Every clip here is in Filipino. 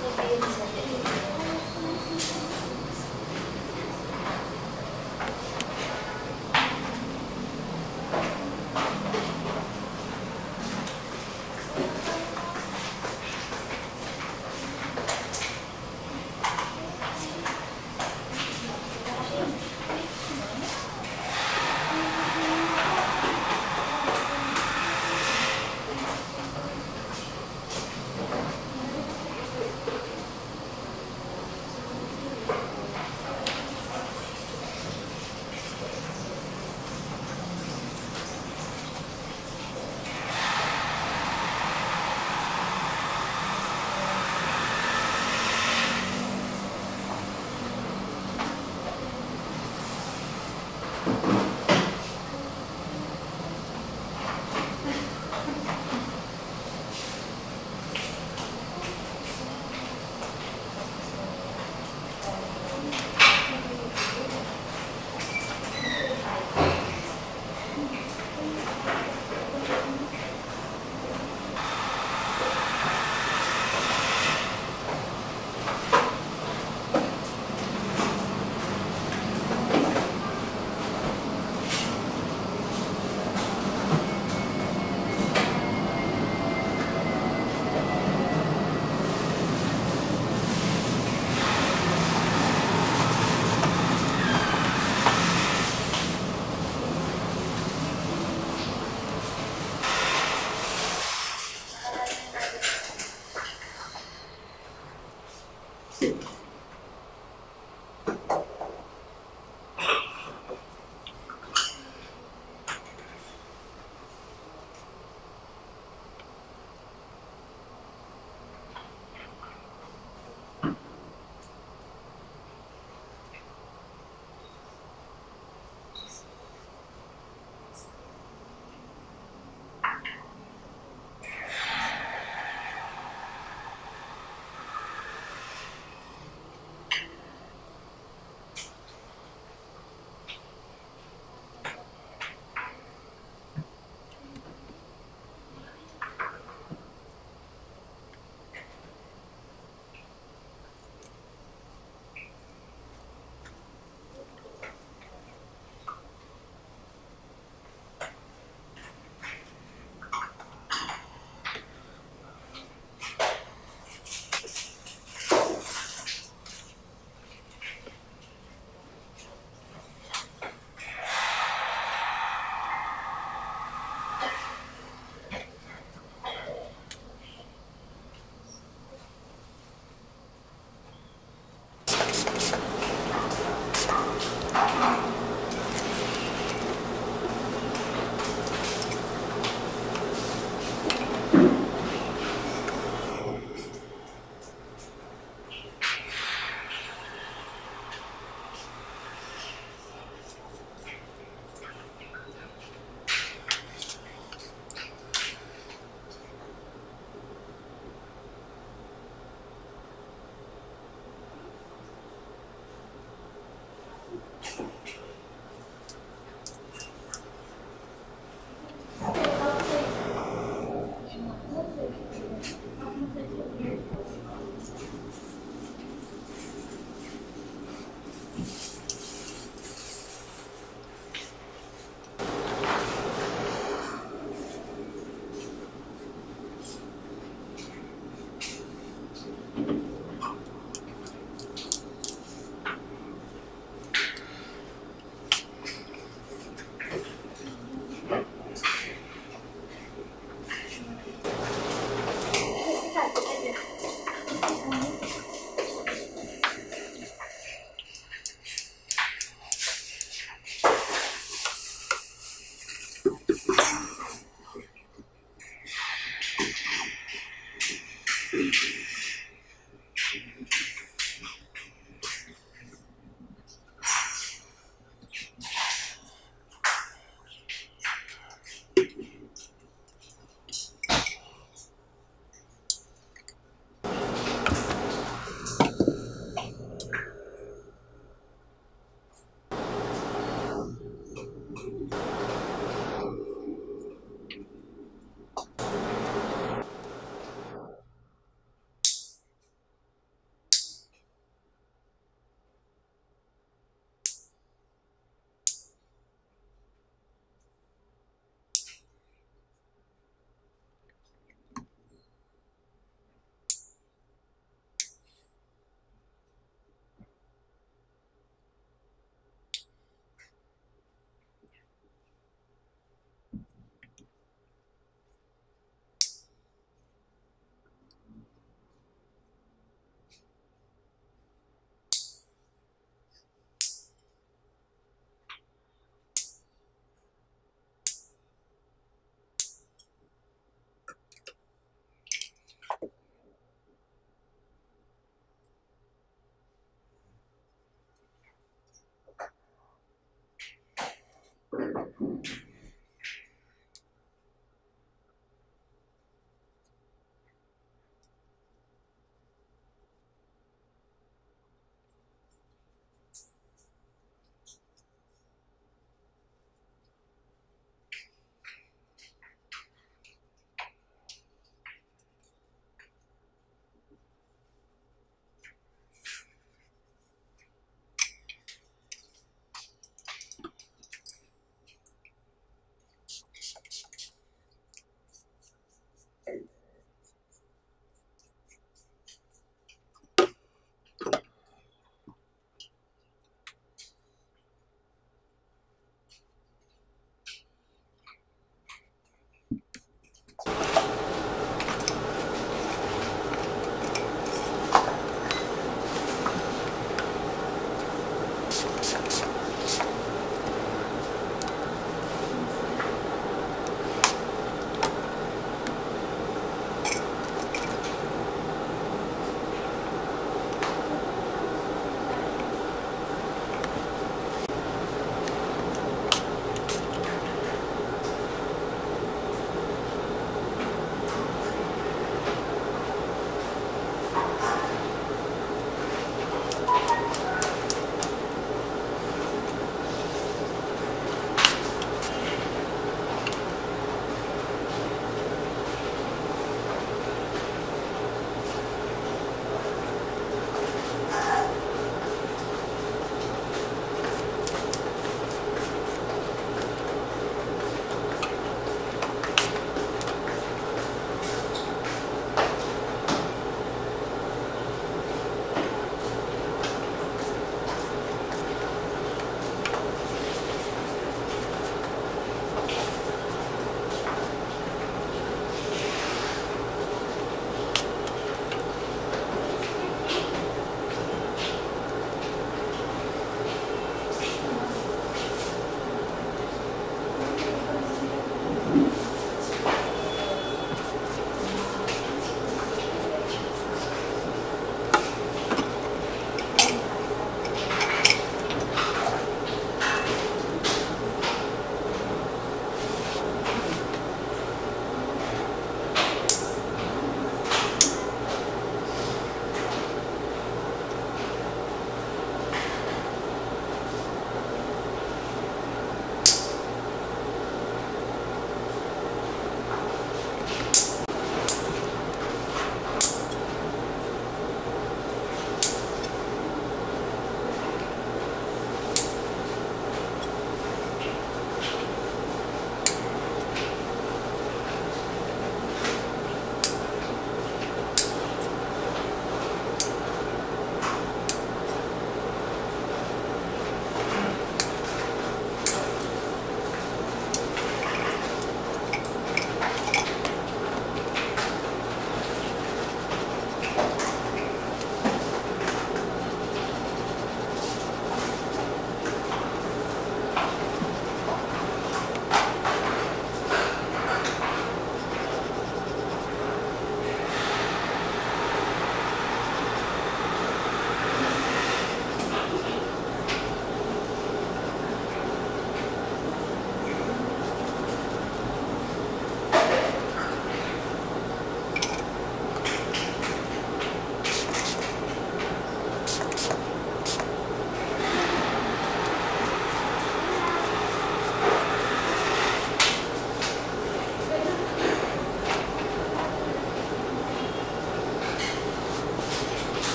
will be in the second.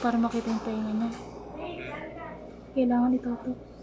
Para makita yung tainga niya. Kailangan itutok.